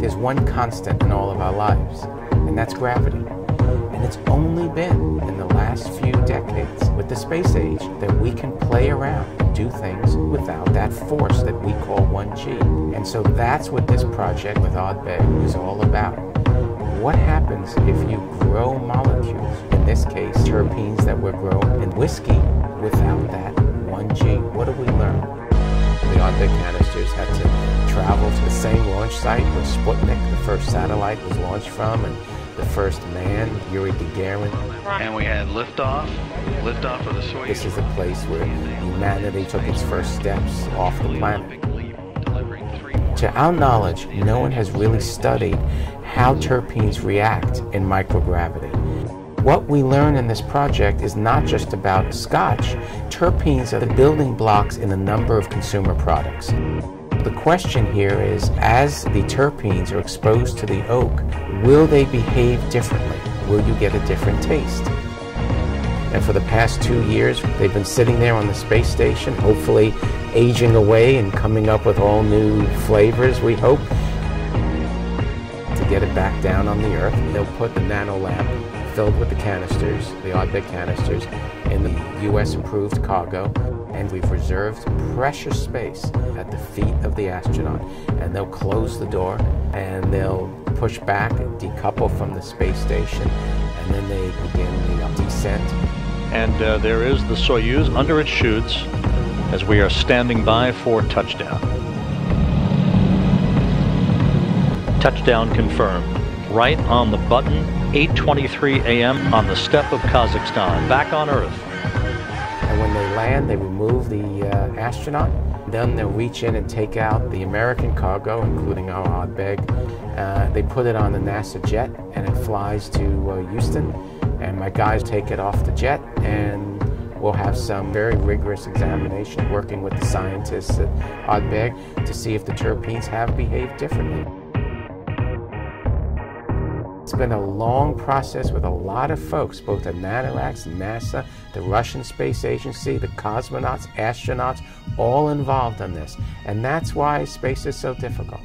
there's one constant in all of our lives, and that's gravity. And it's only been in the last few decades with the space age that we can play around and do things without that force that we call 1G. And so that's what this project with Ardbeg is all about. What happens if you grow molecules, in this case terpenes that were grown in whiskey, without that 1G? What do we learn? The Ardbeg canisters had to travel to the same launch site where Sputnik, the first satellite, was launched from, and the first man, Yuri Gagarin. And we had liftoff, liftoff of the Soyuz. This is a place where humanity took its first steps off the planet. To our knowledge, no one has really studied how terpenes react in microgravity. What we learn in this project is not just about scotch. Terpenes are the building blocks in a number of consumer products. The question here is, as the terpenes are exposed to the oak, will they behave differently? Will you get a different taste? And for the past two years, they've been sitting there on the space station, hopefully aging away and coming up with all new flavors, we hope. To get it back down on the Earth, and they'll put the nano lab filled with the canisters, the Ardbeg canisters, in the U.S. approved cargo, and we've reserved precious space at the feet of the astronaut. And they'll close the door and they'll push back and decouple from the space station, and then they begin the descent. And uh, there is the Soyuz under its chutes as we are standing by for touchdown. Touchdown confirmed. Right on the button, 8:23 a.m. on the steppe of Kazakhstan, back on Earth. And when they land, they remove the uh, astronaut. Then they'll reach in and take out the American cargo, including our Ardbeg. Uh, they put it on the NASA jet, and it flies to uh, Houston. And my guys take it off the jet, and we'll have some very rigorous examination working with the scientists at Ardbeg to see if the terpenes have behaved differently. It's been a long process with a lot of folks, both at NanoRacks, NASA, the Russian Space Agency, the cosmonauts, astronauts, all involved in this. And that's why space is so difficult.